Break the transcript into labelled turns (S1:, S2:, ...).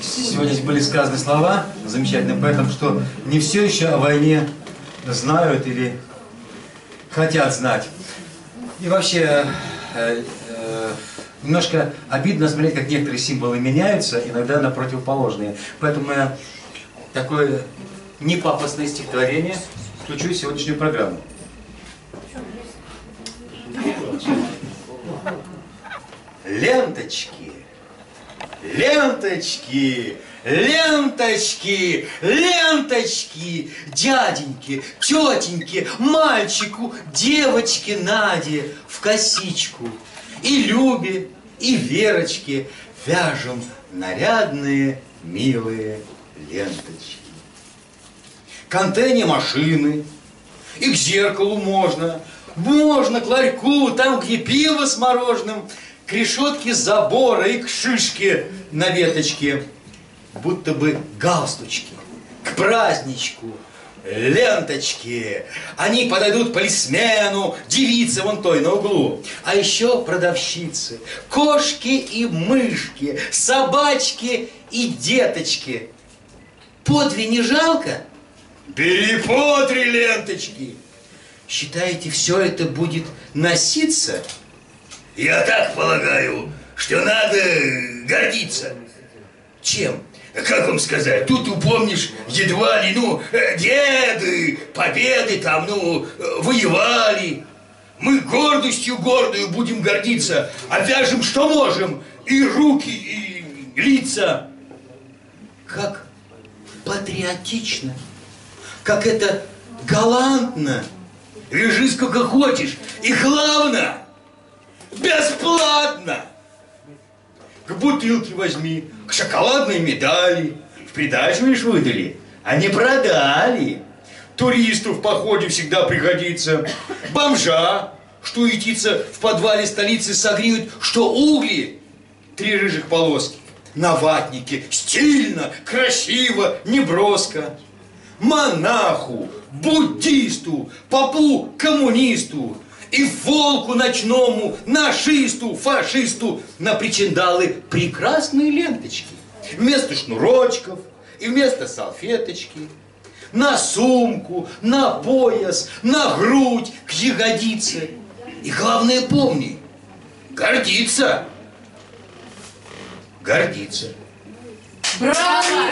S1: Сегодня здесь были сказаны слова замечательные, поэтому что не все еще о войне знают или хотят знать. И вообще, э, э, немножко обидно смотреть, как некоторые символы меняются, иногда на противоположные. Поэтому я такое непапостное стихотворение включу в сегодняшнюю программу. Ленточки, ленточки, ленточки, ленточки, дяденьки, тетеньки, мальчику, девочке Наде в косичку. И Любе, и Верочке вяжем нарядные, милые ленточки. К антенне машины, и к зеркалу можно, можно к ларьку, там, где пиво с мороженым, к решетке забора и к шишке на веточке, будто бы галстучки, к праздничку, ленточки. Они подойдут полисмену, девице вон той на углу. А еще продавщицы, кошки и мышки, собачки и деточки. По две не жалко? Бери по три ленточки. Считаете, все это будет носиться?
S2: Я так полагаю, что надо гордиться.
S1: Чем?
S2: Как вам сказать, тут упомнишь едва ли, ну, э, деды, победы там, ну, э, воевали. Мы гордостью гордую будем гордиться, обвяжем что можем, и руки, и лица.
S1: Как патриотично, как это галантно.
S2: Вяжи сколько хочешь, и главное, бесплатно. К бутылке возьми, к шоколадной медали. В придачу лишь выдали, а не продали. Туристу в походе всегда пригодится. Бомжа, что ютится в подвале столицы, согреют, что угли. Три рыжих полоски. На ватнике стильно, красиво, неброско. Монаху, буддисту, попу, коммунисту, и волку ночному, нашисту, фашисту на причиндалы прекрасные ленточки. Вместо шнурочков и вместо салфеточки. На сумку, на пояс, на грудь, к ягодице. И главное помни, гордиться. Гордиться.
S3: Браво!